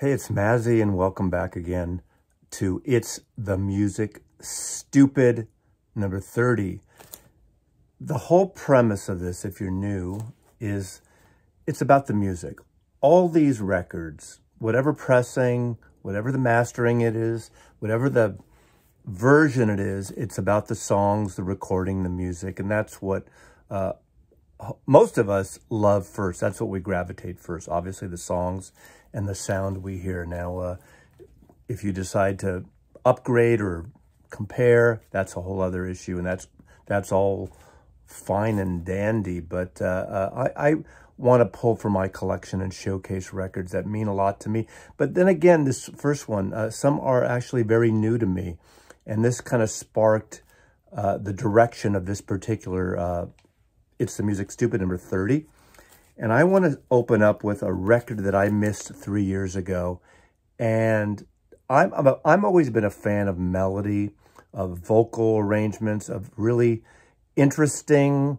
Hey, it's Mazzy, and welcome back again to It's the Music Stupid number 30. The whole premise of this, if you're new, is it's about the music. All these records, whatever pressing, whatever the mastering it is, whatever the version it is, it's about the songs, the recording, the music, and that's what uh, most of us love first. That's what we gravitate first. Obviously, the songs and the sound we hear. Now, uh, if you decide to upgrade or compare, that's a whole other issue, and that's that's all fine and dandy. But uh, uh, I, I want to pull from my collection and showcase records that mean a lot to me. But then again, this first one, uh, some are actually very new to me, and this kind of sparked uh, the direction of this particular uh, It's the Music Stupid number 30. And I want to open up with a record that I missed three years ago. And I'm, I'm, a, I'm always been a fan of melody, of vocal arrangements, of really interesting,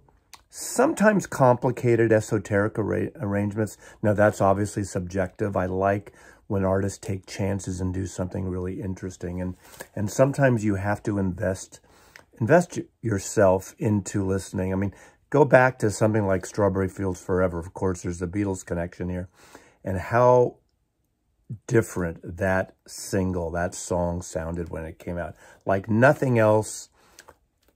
sometimes complicated esoteric ar arrangements. Now, that's obviously subjective. I like when artists take chances and do something really interesting. And, and sometimes you have to invest invest yourself into listening. I mean, go back to something like Strawberry Fields Forever. Of course, there's the Beatles connection here. And how different that single, that song sounded when it came out. Like nothing else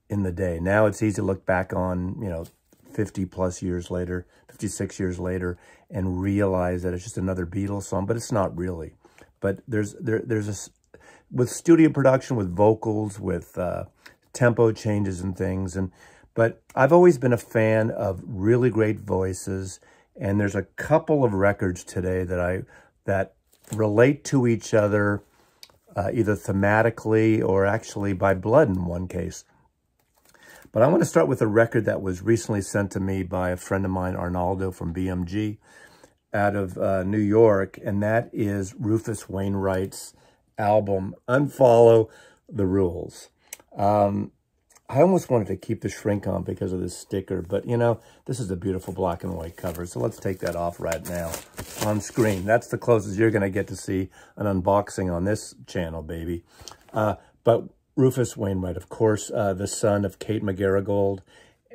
in the day. Now it's easy to look back on, you know, 50 plus years later, 56 years later, and realize that it's just another Beatles song, but it's not really. But there's there there's a with studio production, with vocals, with uh, tempo changes and things, and but I've always been a fan of really great voices, and there's a couple of records today that I that relate to each other, uh, either thematically or actually by blood in one case. But I want to start with a record that was recently sent to me by a friend of mine, Arnaldo from BMG, out of uh, New York, and that is Rufus Wainwright's album, Unfollow the Rules. Um, I almost wanted to keep the shrink on because of this sticker, but you know, this is a beautiful black and white cover, so let's take that off right now on screen. That's the closest you're going to get to see an unboxing on this channel, baby. Uh, but Rufus Wainwright, of course, uh, the son of Kate McGarrigle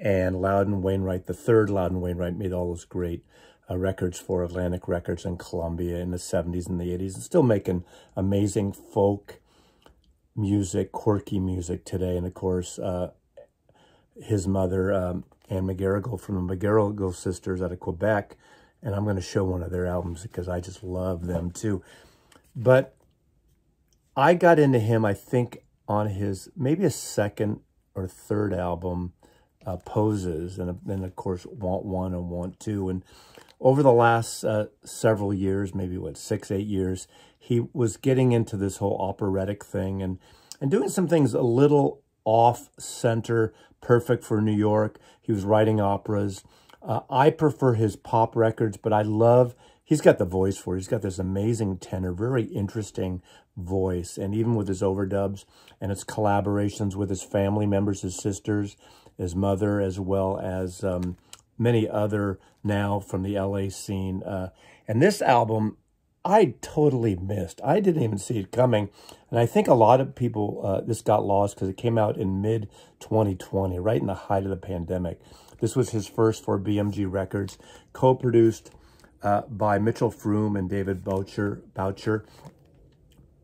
and Loudon Wainwright, the third Loudon Wainwright, made all those great uh, records for Atlantic Records and Columbia in the 70s and the 80s, and still making amazing folk music, quirky music today. And of course, uh, his mother, um, Anne McGarrigle from the McGarrigle sisters out of Quebec. And I'm going to show one of their albums because I just love them too. But I got into him, I think, on his maybe a second or third album, uh, Poses. And then, of course, Want One and Want Two. And over the last uh, several years, maybe what, six, eight years, he was getting into this whole operatic thing and, and doing some things a little off-center, perfect for New York. He was writing operas. Uh, I prefer his pop records, but I love, he's got the voice for it. He's got this amazing tenor, very interesting voice. And even with his overdubs and his collaborations with his family members, his sisters, his mother, as well as um, many other now from the LA scene. Uh, and this album I totally missed. I didn't even see it coming. And I think a lot of people, uh, this got lost because it came out in mid-2020, right in the height of the pandemic. This was his first for BMG Records, co-produced uh, by Mitchell Froom and David Boucher. Boucher.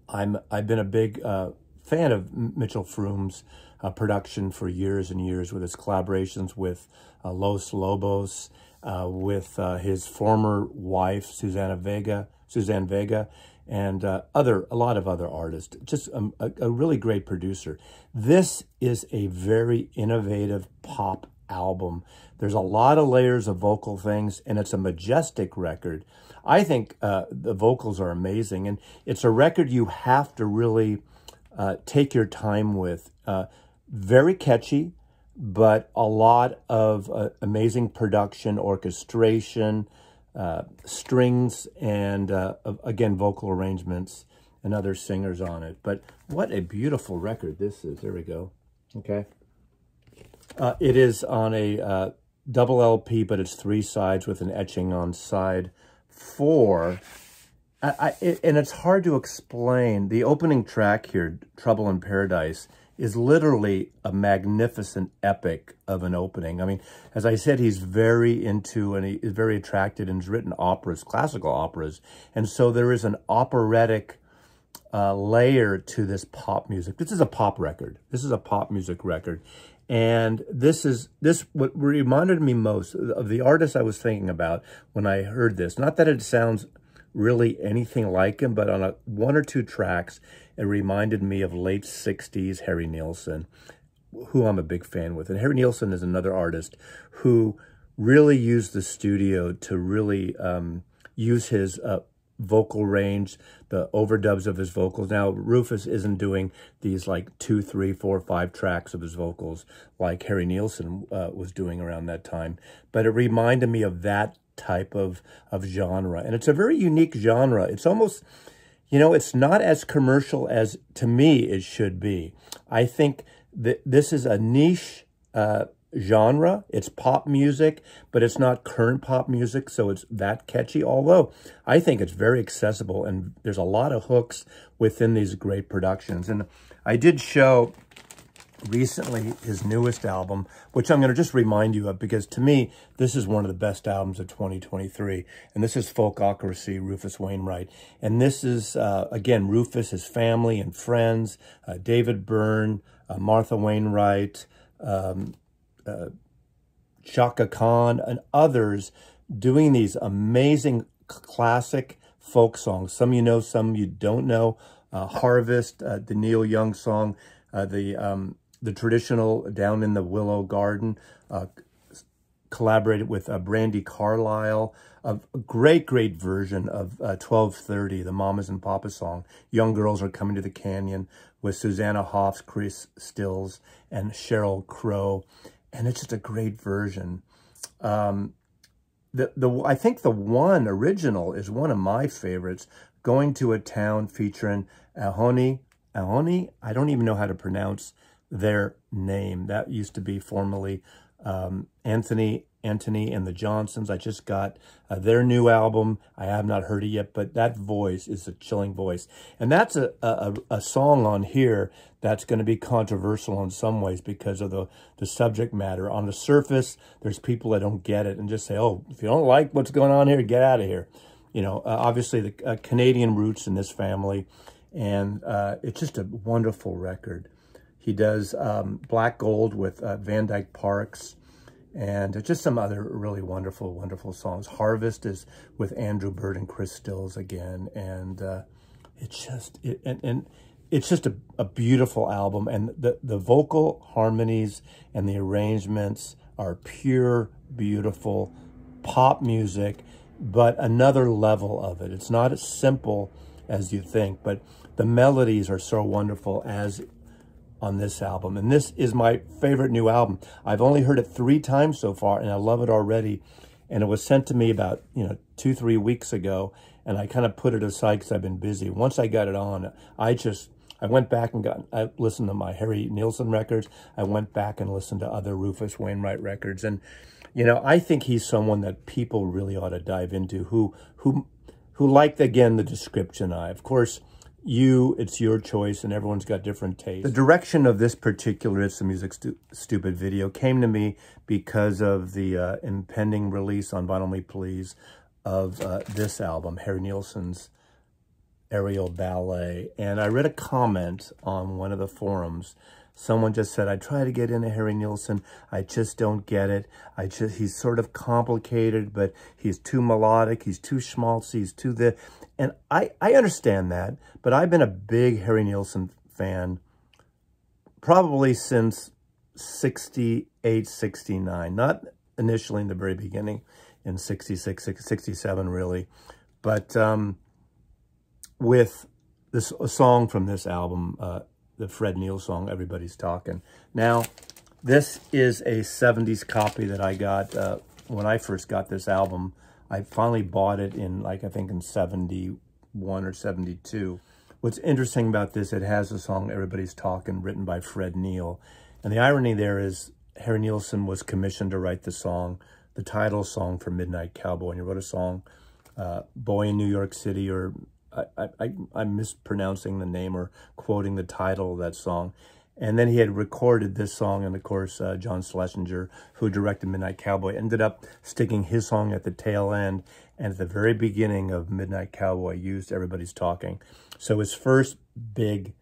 I'm, I've been a big uh, fan of Mitchell Froom's uh, production for years and years with his collaborations with uh, Los Lobos, uh, with his former wife, Susanna Vega, Suzanne Vega, and uh, other a lot of other artists. Just a, a, a, really great producer. This is a very innovative pop album. There's a lot of layers of vocal things, and it's a majestic record. I think uh, the vocals are amazing, and it's a record you have to really uh, take your time with. Uh, very catchy, but a lot of uh, amazing production, orchestration, uh, strings, and uh, again, vocal arrangements and other singers on it. But what a beautiful record this is. There we go. Okay. Uh, it is on a uh, double LP, but it's three sides with an etching on side four. I, I, it, and it's hard to explain. The opening track here, Trouble in Paradise, is literally a magnificent epic of an opening. I mean, as I said, he's very into and he is very attracted and has written operas, classical operas. And so there is an operatic uh, layer to this pop music. This is a pop record. This is a pop music record. And this is, this, what reminded me most of the artist I was thinking about when I heard this, not that it sounds really anything like him, but on a one or two tracks, it reminded me of late 60s Harry Nilsson, who I'm a big fan with. And Harry Nilsson is another artist who really used the studio to really um, use his uh, vocal range, the overdubs of his vocals. Now, Rufus isn't doing these like two, three, four, five tracks of his vocals like Harry Nilsson uh, was doing around that time. But it reminded me of that type of, of genre. And it's a very unique genre. It's almost, you know, it's not as commercial as to me it should be. I think that this is a niche uh, genre. It's pop music, but it's not current pop music, so it's that catchy. Although I think it's very accessible, and there's a lot of hooks within these great productions. And I did show recently his newest album, which I'm going to just remind you of because to me, this is one of the best albums of 2023. And this is Folkocracy, Rufus Wainwright. And this is, uh, again, Rufus, his family and friends, uh, David Byrne, uh, Martha Wainwright, um, uh, Chaka Khan, and others doing these amazing classic folk songs. Some you know, some you don't know. Uh, Harvest, uh, the Neil Young song, the um, the traditional Down in the Willow Garden, uh, collaborated with uh, Brandi Carlile, a great, great version of uh, 1230, the Mamas and Papas song. Young Girls Are Coming to the Canyon with Susanna Hoffs, Chris Stills, and Sheryl Crow. And it's just a great version. Um, the, the I think the one original is one of my favorites, Going to a Town featuring Ahoni. Ahoni? I don't even know how to pronounce their name. That used to be formerly um, Antony Antony and the Johnsons. I just got uh, their new album. I have not heard it yet, but that voice is a chilling voice. And that's a, a, a song on here that's going to be controversial in some ways because of the, the subject matter. On the surface, there's people that don't get it and just say, oh, if you don't like what's going on here, get out of here. You know, uh, obviously the uh, Canadian roots in this family. And uh, it's just a wonderful record. He does um, Black Gold with uh, Van Dyke Parks and just some other really wonderful, wonderful songs. Harvest is with Andrew Bird and Chris Stills again. And uh, it's just, it, and, and it's just a, a beautiful album. And the, the vocal harmonies and the arrangements are pure, beautiful pop music, but another level of it. It's not as simple as you think, but the melodies are so wonderful as on this album. And this is my favorite new album. I've only heard it three times so far, and I love it already. And it was sent to me about, you know, two, three weeks ago. And I kind of put it aside because I've been busy. Once I got it on, I just, I went back and got, I listened to my Harry Nilsson records. I went back and listened to other Rufus Wainwright records. And, you know, I think he's someone that people really ought to dive into who, who, who liked, again, the description I, of course, you, it's your choice, and everyone's got different tastes. The direction of this particular It's the Music Stu Stupid video came to me because of the uh, impending release on Vinyl Me Please of uh, this album, Harry Nilsson's Aerial Ballet. And I read a comment on one of the forums Someone just said, I try to get into Harry Nilsson. I just don't get it. I just, he's sort of complicated, but he's too melodic. He's too schmaltzy. He's too the, and I, I understand that, but I've been a big Harry Nilsson fan probably since 68, 69. Not initially in the very beginning in 66, 67 really, but um, with this a song from this album, uh, the Fred Neil song, Everybody's Talking. Now, this is a 70s copy that I got uh, when I first got this album. I finally bought it in, like, I think in 71 or 72. What's interesting about this, it has the song Everybody's Talking, written by Fred Neil. And the irony there is Harry Nilsson was commissioned to write the song, the title song for Midnight Cowboy. And he wrote a song uh, Boy in New York City, or I, I, I'm mispronouncing the name or quoting the title of that song. And then he had recorded this song, and of course, uh, John Schlesinger, who directed Midnight Cowboy, ended up sticking his song at the tail end and at the very beginning of Midnight Cowboy used Everybody's Talking. So his first big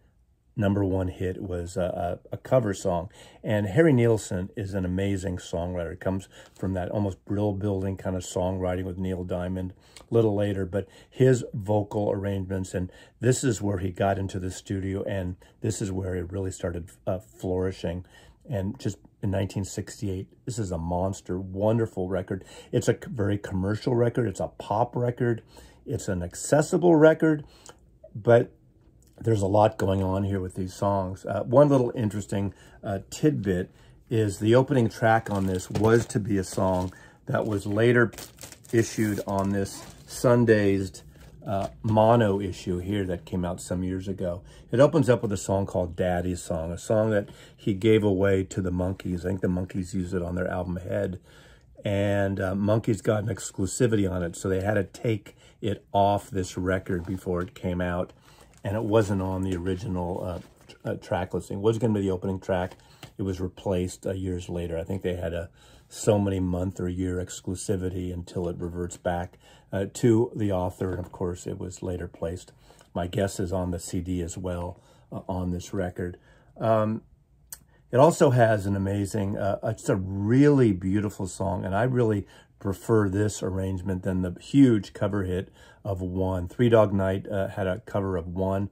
number one hit was a, a, a, cover song. And Harry Nilsson is an amazing songwriter. It comes from that almost brill building kind of songwriting with Neil Diamond a little later. But his vocal arrangements, and this is where he got into the studio, and this is where it really started uh, flourishing. And just in 1968, this is a monster, wonderful record. It's a very commercial record. It's a pop record. It's an accessible record, but there's a lot going on here with these songs. Uh, one little interesting uh, tidbit is the opening track on this was to be a song that was later issued on this Sundazed uh, mono issue here that came out some years ago. It opens up with a song called Daddy's Song, a song that he gave away to the Monkees. I think the Monkees used it on their album Head. And uh, Monkees got an exclusivity on it, so they had to take it off this record before it came out and it wasn't on the original uh, uh, track listing. It was going to be the opening track. It was replaced uh, years later. I think they had a so many month or year exclusivity until it reverts back uh, to the author. And of course, it was later placed. My guess is on the CD as well uh, on this record. Um, it also has an amazing, uh, it's a really beautiful song. And I really prefer this arrangement than the huge cover hit of One. Three Dog Night uh, had a cover of One.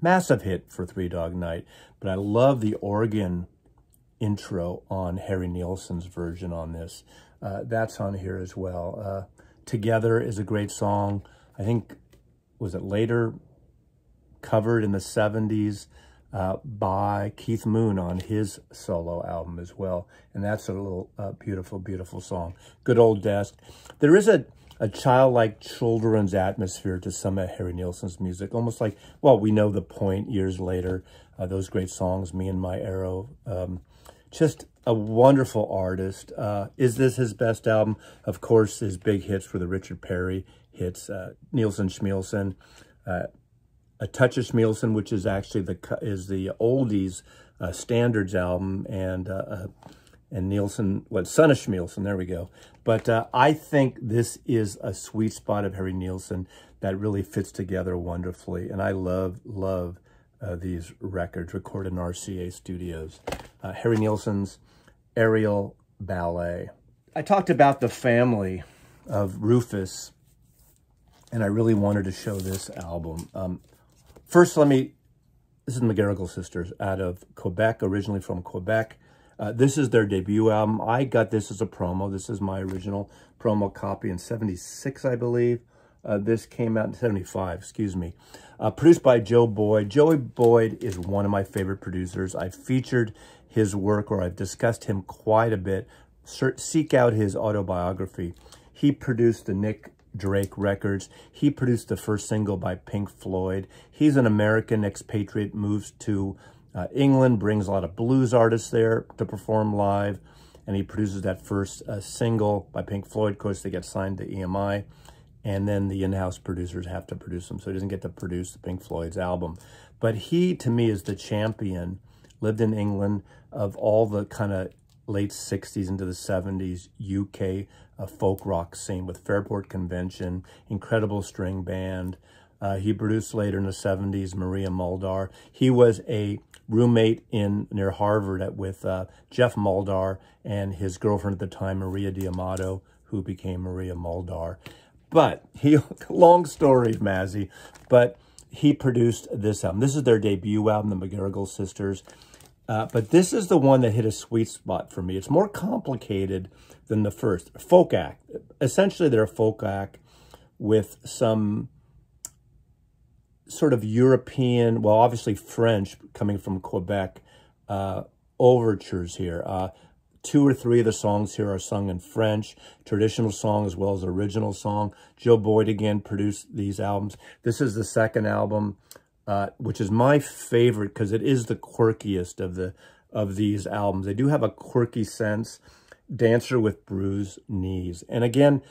Massive hit for Three Dog Night. But I love the organ intro on Harry Nilsson's version on this. Uh, that's on here as well. Uh, Together is a great song. I think, was it later covered in the 70s? Uh, by Keith Moon on his solo album as well. And that's a little uh, beautiful, beautiful song. Good old desk. There is a, a childlike children's atmosphere to some of Harry Nilsson's music, almost like, well, we know the point years later, uh, those great songs, Me and My Arrow. Um, just a wonderful artist. Uh, is this his best album? Of course, his big hits were the Richard Perry hits, uh, Nilsson Schmilsson, uh, a Touch of Schmilsson, which is actually the is the oldies uh, standards album, and uh, uh, and Nilsson, what Son of Schmilsson, there we go. But uh, I think this is a sweet spot of Harry Nilsson that really fits together wonderfully, and I love love uh, these records recorded in RCA Studios. Uh, Harry Nilsson's Aerial Ballet. I talked about the family of Rufus, and I really wanted to show this album. Um, First, let me, this is McGarrigle Sisters out of Quebec, originally from Quebec. Uh, this is their debut album. I got this as a promo. This is my original promo copy in 76, I believe. Uh, this came out in 75, excuse me. Uh, produced by Joe Boyd. Joey Boyd is one of my favorite producers. I've featured his work or I've discussed him quite a bit. Seek out his autobiography. He produced the Nick Drake Records. He produced the first single by Pink Floyd. He's an American expatriate, moves to uh, England, brings a lot of blues artists there to perform live, and he produces that first uh, single by Pink Floyd. Of course, they get signed to EMI, and then the in-house producers have to produce them, so he doesn't get to produce the Pink Floyd's album. But he, to me, is the champion, lived in England, of all the kind of late 60s into the 70s UK uh, folk rock scene with Fairport Convention, incredible string band. Uh, he produced later in the 70s Maria Muldaur. He was a roommate in near Harvard at, with uh, Geoff Muldaur and his girlfriend at the time, Maria D'Amato, who became Maria Muldaur. But he, long story, Mazzy, but he produced this album. This is their debut album, the McGarrigle Sisters. Uh, but this is the one that hit a sweet spot for me. It's more complicated than the first. Folk act. Essentially, they're a folk act with some sort of European, well, obviously French, coming from Quebec, uh, overtures here. Uh, two or three of the songs here are sung in French, traditional song as well as original song. Joe Boyd again produced these albums. This is the second album uh, which is my favorite because it is the quirkiest of the of these albums. They do have a quirky sense. Dancer with Bruised Knees. And again,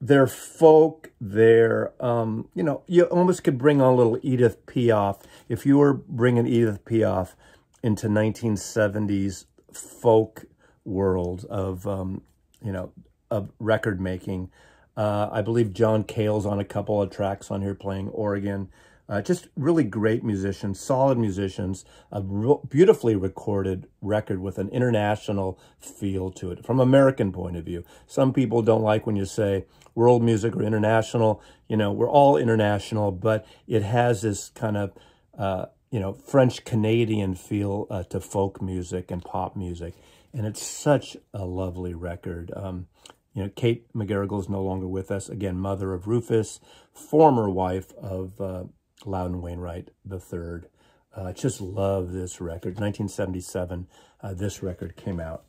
they're folk, they're, um, you know, you almost could bring on a little Edith Piaf. If you were bringing Edith Piaf into 1970s folk world of, um, you know, of record making, uh, I believe John Cale's on a couple of tracks on here playing organ. Uh, just really great musicians, solid musicians, a beautifully recorded record with an international feel to it from American point of view. Some people don't like when you say world music or international. You know, we're all international, but it has this kind of, uh, you know, French-Canadian feel uh, to folk music and pop music. And it's such a lovely record. Um, you know, Kate McGarrigle is no longer with us. Again, mother of Rufus, former wife of uh, Loudon Wainwright III. Uh, just love this record. 1977, uh, this record came out.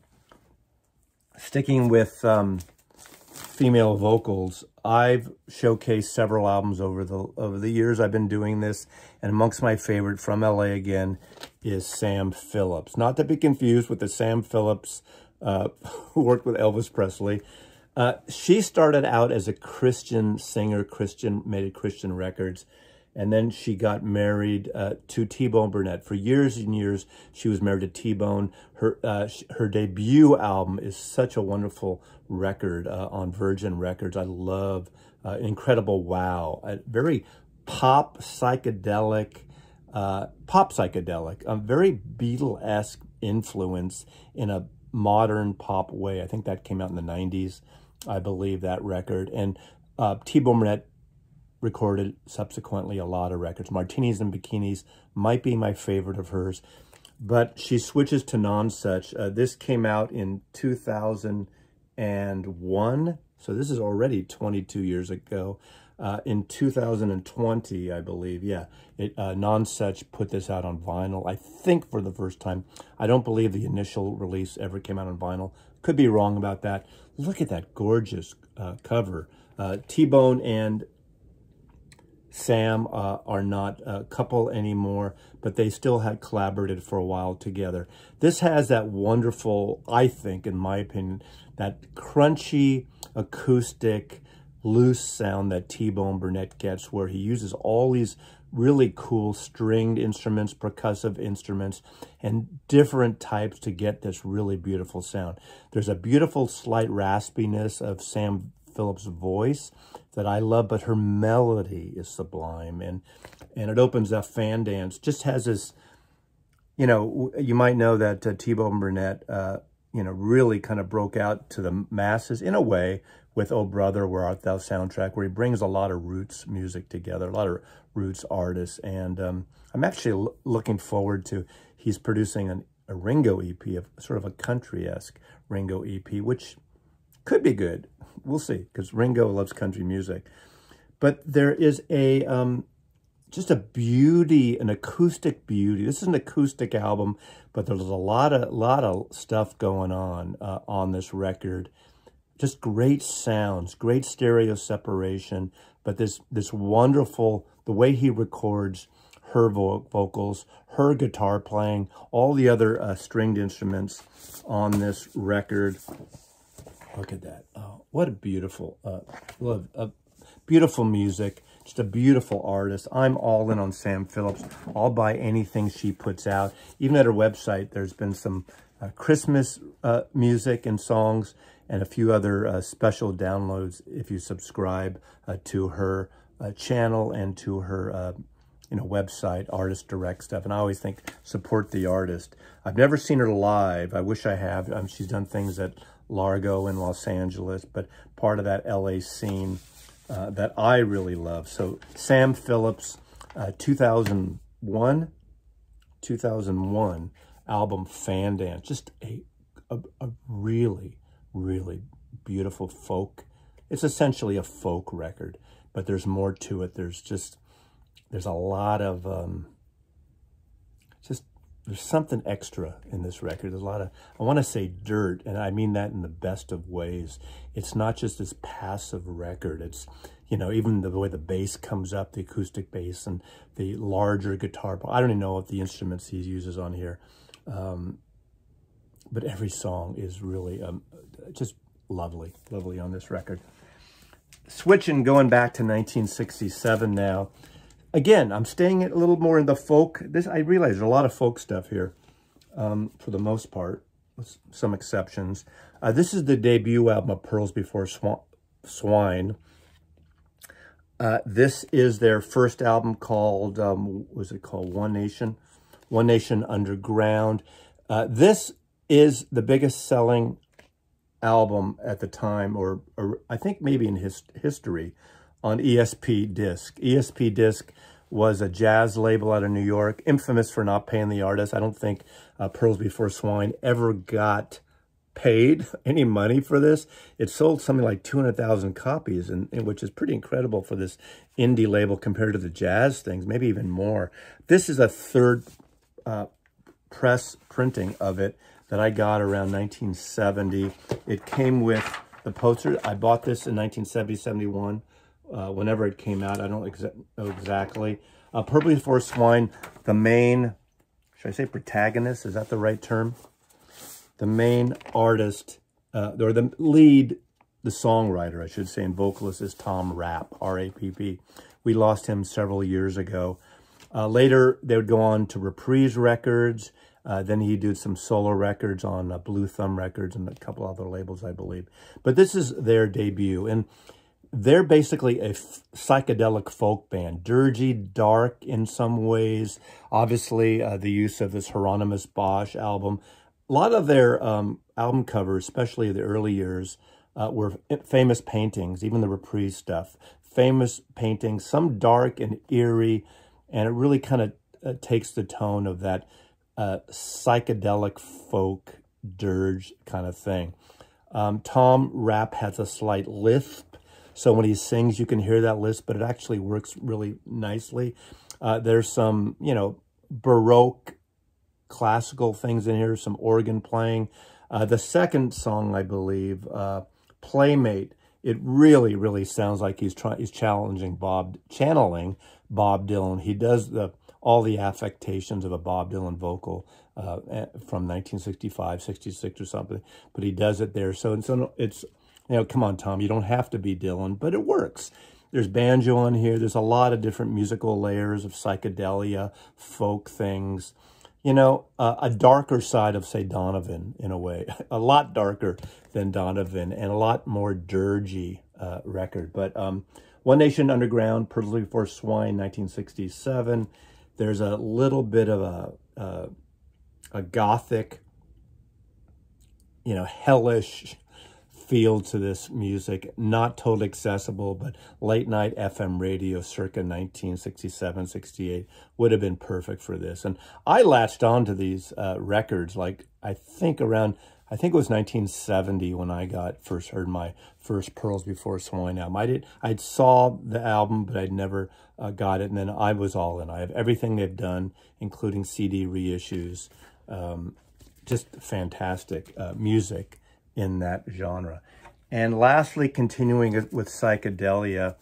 Sticking with um, female vocals, I've showcased several albums over the over the years I've been doing this, and amongst my favorite from LA again is Sam Phillips. Not to be confused with the Sam Phillips uh, who worked with Elvis Presley. Uh, she started out as a Christian singer, Christian made Christian records, and then she got married uh, to T-Bone Burnett. For years and years, she was married to T-Bone. Her, uh, her debut album is such a wonderful record uh, on Virgin Records. I love uh, Incredible Wow. A very pop psychedelic, uh, pop psychedelic, a very Beatle-esque influence in a modern pop way. I think that came out in the 90s, I believe, that record. And uh, T-Bone Burnett recorded subsequently a lot of records. Martinis and Bikinis might be my favorite of hers, but she switches to Nonesuch. Uh, this came out in 2001, so this is already 22 years ago. Uh, in 2020, I believe, yeah, it, uh, Nonesuch put this out on vinyl, I think for the first time. I don't believe the initial release ever came out on vinyl. Could be wrong about that. Look at that gorgeous uh, cover. Uh, T-Bone and Sam uh, are not a couple anymore, but they still had collaborated for a while together. This has that wonderful, I think, in my opinion, that crunchy, acoustic, loose sound that T-Bone Burnett gets, where he uses all these really cool stringed instruments, percussive instruments, and different types to get this really beautiful sound. There's a beautiful slight raspiness of Sam Phillips' voice that I love, but her melody is sublime. And, and it opens up fan dance. Just has this, you know, you might know that uh, T-Bone Burnett, uh, you know, really kind of broke out to the masses in a way with Oh Brother, Where Art Thou soundtrack, where he brings a lot of roots music together, a lot of roots artists. And um, I'm actually looking forward to, he's producing an, a Ringo EP, of sort of a country-esque Ringo EP, which could be good. We'll see, because Ringo loves country music. But there is a um, just a beauty, an acoustic beauty. This is an acoustic album, but there's a lot of lot of stuff going on uh, on this record. Just great sounds, great stereo separation, but this this wonderful the way he records her vo vocals, her guitar playing, all the other uh, stringed instruments on this record. Look at that. Oh, what a beautiful, uh, love, uh, beautiful music. Just a beautiful artist. I'm all in on Sam Phillips. I'll buy anything she puts out. Even at her website, there's been some uh, Christmas uh, music and songs and a few other uh, special downloads if you subscribe uh, to her uh, channel and to her uh, you know, website, artist direct stuff. And I always think support the artist. I've never seen her live. I wish I have. Um, she's done things at Largo in Los Angeles, but part of that LA scene uh, that I really love. So Sam Phillips, uh, 2001, 2001 album Fan Dance, just a, a, a really, really beautiful folk. It's essentially a folk record, but there's more to it. There's just, there's a lot of, um, there's something extra in this record. There's a lot of, I want to say dirt, and I mean that in the best of ways. It's not just this passive record. It's, you know, even the way the bass comes up, the acoustic bass and the larger guitar. I don't even know what the instruments he uses on here. Um, but every song is really um, just lovely, lovely on this record. switching, going back to 1967 now. Again, I'm staying a little more in the folk. This I realize there's a lot of folk stuff here um, for the most part, with some exceptions. Uh, this is the debut album of Pearls Before Sw Swine. Uh, this is their first album called, um, was it called One Nation? One Nation Underground. Uh, this is the biggest selling album at the time, or, or I think maybe in his history, on ESP Disc. ESP Disc was a jazz label out of New York, infamous for not paying the artist. I don't think uh, Pearls Before Swine ever got paid any money for this. It sold something like 200,000 copies, and, and, which is pretty incredible for this indie label compared to the jazz things, maybe even more. This is a third uh, press printing of it that I got around 1970. It came with the poster. I bought this in 1970, 71, uh, whenever it came out. I don't exa know exactly. Uh, Pearls Before Swine, the main, should I say protagonist? Is that the right term? The main artist, uh, or the lead, the songwriter, I should say, and vocalist is Tom Rapp, R-A-P-P. We lost him several years ago. Uh, later, they would go on to Reprise Records. Uh, then he did some solo records on uh, Blue Thumb Records and a couple other labels, I believe. But this is their debut. And they're basically a psychedelic folk band. Dirgy, dark in some ways. Obviously, uh, the use of this Hieronymus Bosch album. A lot of their um, album covers, especially the early years, uh, were famous paintings, even the reprise stuff. Famous paintings, some dark and eerie, and it really kind of uh, takes the tone of that uh, psychedelic folk dirge kind of thing. Um, Tom Rapp has a slight lisp, so when he sings, you can hear that lisp, but it actually works really nicely. Uh, there's some, you know, Baroque classical things in here, some organ playing. Uh, the second song, I believe, uh, Playmate, it really, really sounds like he's trying, he's challenging Bob, channeling Bob Dylan. He does the all the affectations of a Bob Dylan vocal uh, eh, from 1965, 66 or something, but he does it there. So, so it's, you know, come on, Tom, you don't have to be Dylan, but it works. There's banjo on here. There's a lot of different musical layers of psychedelia, folk things. You know, uh, a darker side of, say, Donovan, in a way. a lot darker than Donovan and a lot more dirgy uh, record. But um, One Nation Underground, Pearls Before Swine, 1967. There's a little bit of a, a, a gothic, you know, hellish feel to this music. Not totally accessible, but late night FM radio circa 1967, 68 would have been perfect for this. And I latched onto these uh, records like I think around I think it was 1970 when I got first heard my first Pearls Before Swine album. I did I saw the album, but I'd never uh, got it, and then I was all in. I have everything they've done, including CD reissues. Um, just fantastic uh, music in that genre. And lastly, continuing with psychedelia,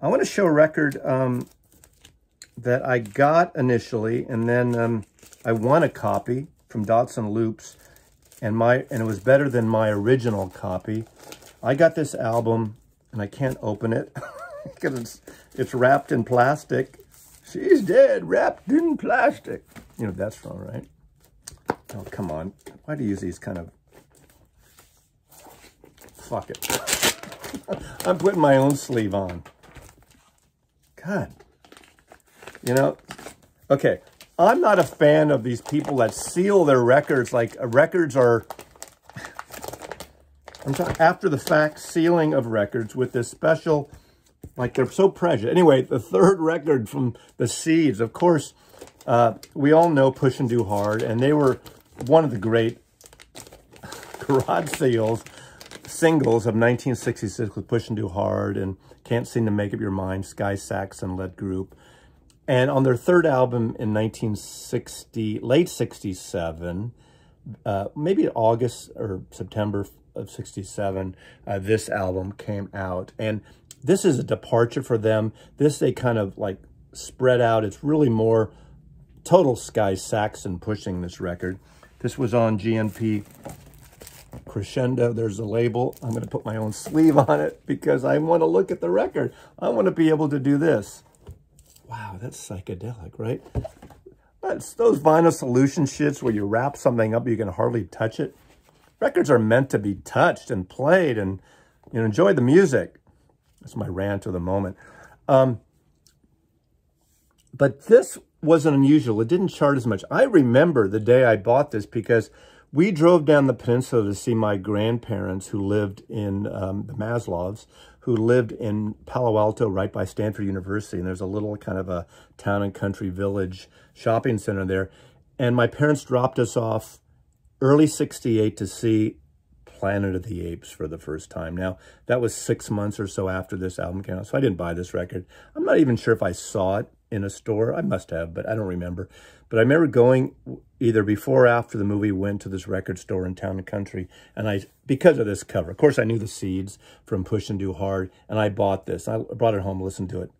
I want to show a record um, that I got initially, and then um, I won a copy from Dots and Loops and my and it was better than my original copy. I got this album, and I can't open it because it's it's wrapped in plastic. She's dead, wrapped in plastic. You know that's wrong, right? Oh come on! Why do you use these kind of? Fuck it. I'm putting my own sleeve on. God. You know, okay, I'm not a fan of these people that seal their records. Like uh, records are, I'm after the fact sealing of records with this special, like they're so precious. Anyway, the third record from the Seeds, of course, uh, we all know Pushin' Too Hard, and they were one of the great garage sales singles of 1966 with Pushing Too Hard and Can't Seem to Make Up Your Mind, Sky Saxon led group. And on their third album in 1960, late 67, uh, maybe August or September of 67, uh, this album came out. And this is a departure for them. This, they kind of like spread out. It's really more total Sky Saxon pushing this record. This was on GNP Crescendo, there's a label. I'm going to put my own sleeve on it because I want to look at the record. I want to be able to do this. Wow, that's psychedelic, right? That's those vinyl solution shits where you wrap something up, you can hardly touch it. Records are meant to be touched and played and you know, enjoy the music. That's my rant of the moment. Um, but this wasn't unusual. It didn't chart as much. I remember the day I bought this because we drove down the peninsula to see my grandparents who lived in um, the Maslovs, who lived in Palo Alto right by Stanford University. And there's a little kind of a town and country village shopping center there. And my parents dropped us off early 68 to see Planet of the Apes for the first time. Now, that was six months or so after this album came out, so I didn't buy this record. I'm not even sure if I saw it in a store. I must have, but I don't remember. But I remember going either before or after the movie, went to this record store in Town and Country, and I, because of this cover, of course, I knew the seeds from Pushin' Too Hard, and I bought this. I brought it home, listened to it.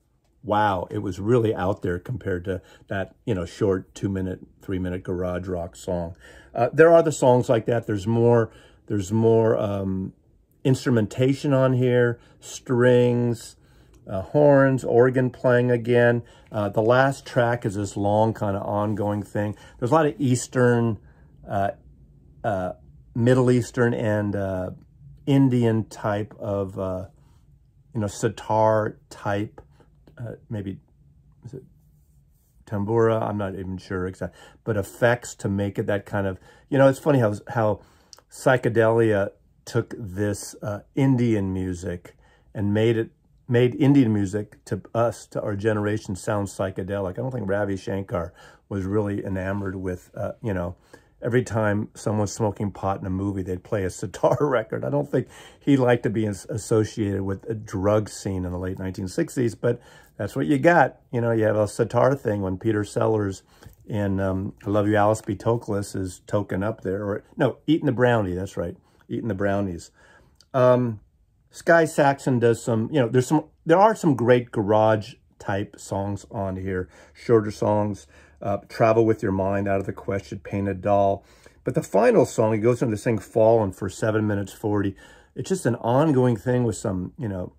Wow, it was really out there compared to that, you know, short two-minute, three-minute garage rock song. Uh, there are the songs like that. There's more, there's more um, instrumentation on here, strings, uh, horns, organ playing again. Uh, the last track is this long kind of ongoing thing. There's a lot of Eastern, uh, uh Middle Eastern and uh, Indian type of, uh, you know, sitar type, maybe, is it tambura? I'm not even sure exactly, but effects to make it that kind of, you know, it's funny how, how psychedelia took this Indian music and made it made Indian music to us, to our generation, sound psychedelic. I don't think Ravi Shankar was really enamored with, uh, you know, every time someone's smoking pot in a movie, they'd play a sitar record. I don't think he liked to be associated with a drug scene in the late 1960s, but that's what you got. You know, you have a sitar thing when Peter Sellers in um, I Love You, Alice B. Toklas is token up there. Or No, Eating the Brownie, that's right. Eating the Brownies. Um, Sky Saxon does some, you know, there's some, there are some great garage type songs on here, shorter songs, uh, Travel With Your Mind, Out of the Question, Painted Doll. But the final song, he goes into this thing, Fallen, for 7 minutes 40. It's just an ongoing thing with some, you know,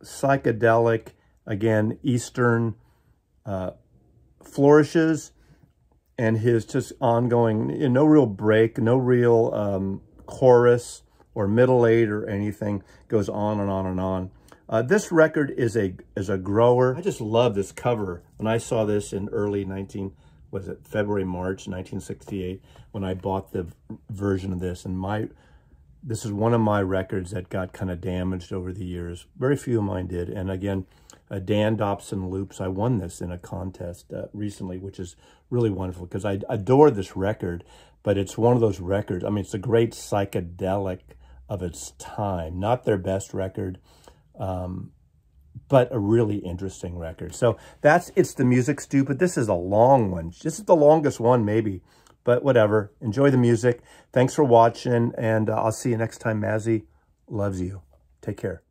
psychedelic, again, Eastern uh, flourishes and his just ongoing, you know, no real break, no real um, chorus, or middle eight or anything. Goes on and on and on. Uh, this record is a is a grower. I just love this cover. When I saw this in early 19, was it February, March 1968, when I bought the version of this. And my this is one of my records that got kind of damaged over the years. Very few of mine did. And again, uh, Dan Dobson Loops, I won this in a contest uh, recently, which is really wonderful because I adore this record, but it's one of those records. I mean, it's a great psychedelic of its time. Not their best record, um, but a really interesting record. So that's It's the Music Stupid. This is a long one. This is the longest one, maybe. But whatever. Enjoy the music. Thanks for watching, and uh, I'll see you next time. Mazzy loves you. Take care.